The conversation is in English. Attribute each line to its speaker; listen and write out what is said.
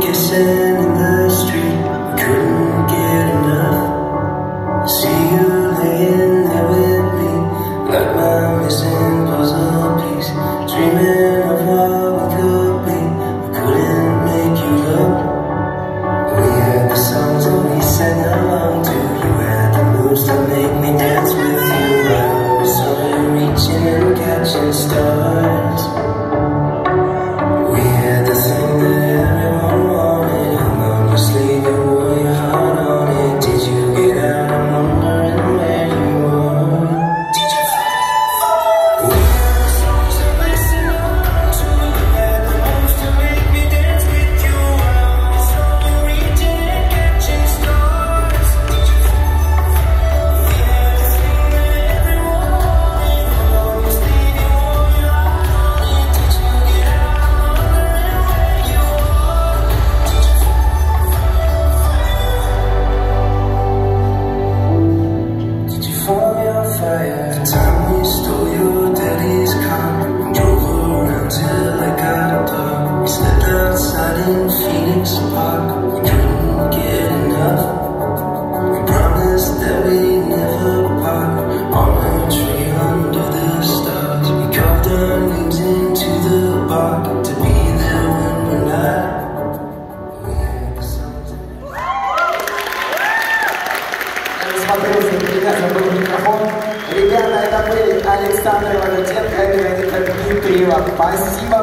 Speaker 1: kissing in the street. I couldn't get enough. I see you laying there with me, like my missing puzzle piece. Dreaming of what we could be. I couldn't make you look. We had the songs that we sang along to. You had the moves to make me dance with you. I was only reaching and catching stars. we never part. Under the stars. We carved our names into the bark. To be there when we're not.
Speaker 2: Спасибо.